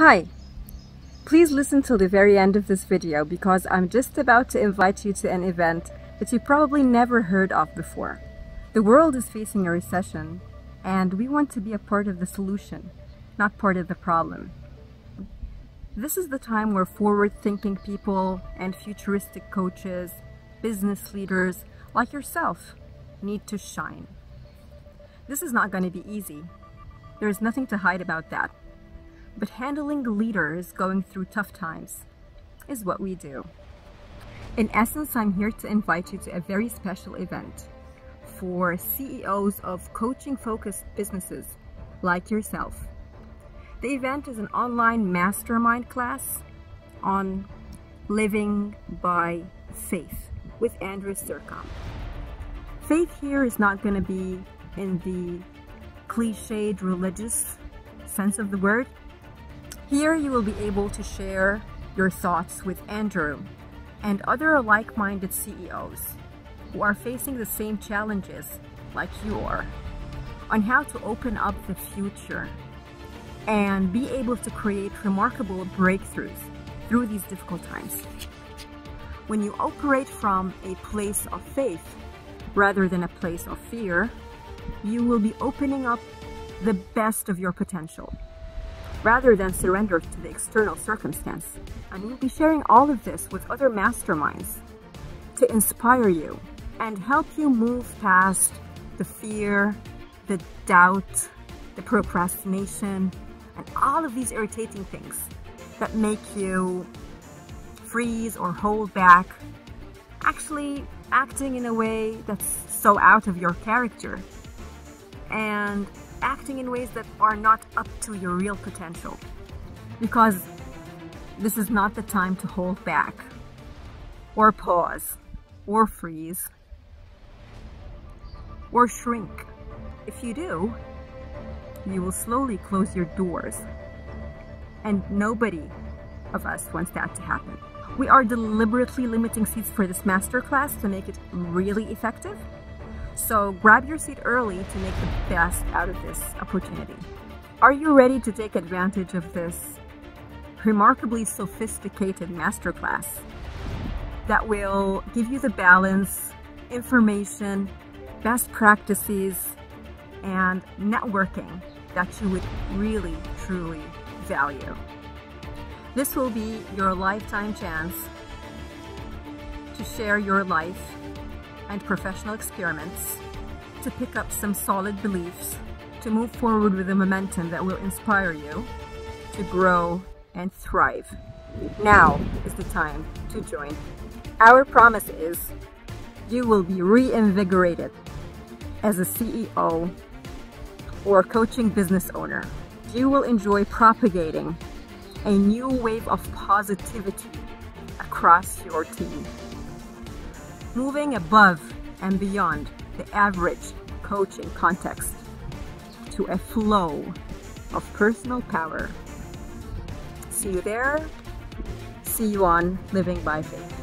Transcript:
Hi! Please listen till the very end of this video because I'm just about to invite you to an event that you probably never heard of before. The world is facing a recession and we want to be a part of the solution, not part of the problem. This is the time where forward-thinking people and futuristic coaches, business leaders like yourself need to shine. This is not going to be easy. There is nothing to hide about that. But handling leaders going through tough times is what we do. In essence, I'm here to invite you to a very special event for CEOs of coaching-focused businesses like yourself. The event is an online mastermind class on living by faith with Andrew Sercombe. Faith here is not going to be in the cliched religious sense of the word. Here you will be able to share your thoughts with Andrew and other like-minded CEOs who are facing the same challenges like you are on how to open up the future and be able to create remarkable breakthroughs through these difficult times. When you operate from a place of faith rather than a place of fear, you will be opening up the best of your potential rather than surrender to the external circumstance. And we'll be sharing all of this with other masterminds to inspire you and help you move past the fear, the doubt, the procrastination, and all of these irritating things that make you freeze or hold back, actually acting in a way that's so out of your character and acting in ways that are not up to your real potential. Because this is not the time to hold back, or pause, or freeze, or shrink. If you do, you will slowly close your doors. And nobody of us wants that to happen. We are deliberately limiting seats for this masterclass to make it really effective so grab your seat early to make the best out of this opportunity. Are you ready to take advantage of this remarkably sophisticated masterclass that will give you the balance, information, best practices, and networking that you would really, truly value. This will be your lifetime chance to share your life and professional experiments to pick up some solid beliefs to move forward with the momentum that will inspire you to grow and thrive. Now is the time to join. Our promise is you will be reinvigorated as a CEO or coaching business owner. You will enjoy propagating a new wave of positivity across your team moving above and beyond the average coaching context to a flow of personal power. See you there. See you on Living by Faith.